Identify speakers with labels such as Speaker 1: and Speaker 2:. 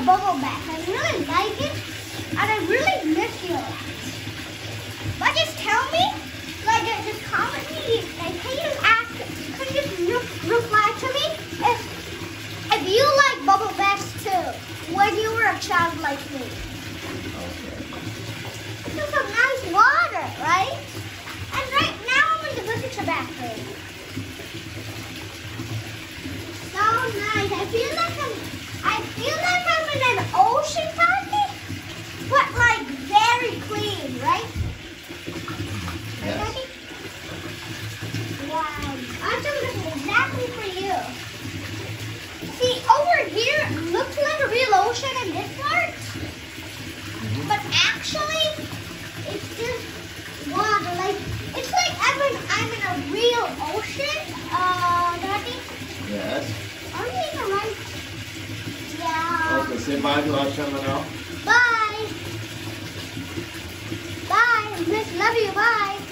Speaker 1: a bubble bath. I really like it, and I really miss you. But just tell me, like, uh, just comment me, and can you ask, can you just reply to me if if you like bubble baths too when you were a child like me? This is some nice water, right? And right now I'm in the visitor bathroom. So nice. I feel like I'm I feel like I'm in an ocean party, but like very clean, right? Right,
Speaker 2: Yes.
Speaker 1: Daddy? Wow. I'm doing this exactly for you. See, over here looks like a real ocean in this part. But actually, it's just water. Like it's like I'm in, I'm in a real ocean. Uh, Daddy,
Speaker 2: Yes.
Speaker 1: are we in the right? Yeah.
Speaker 2: Okay, say bye to Achiamma now.
Speaker 1: Bye. Bye. Miss, love you. Bye.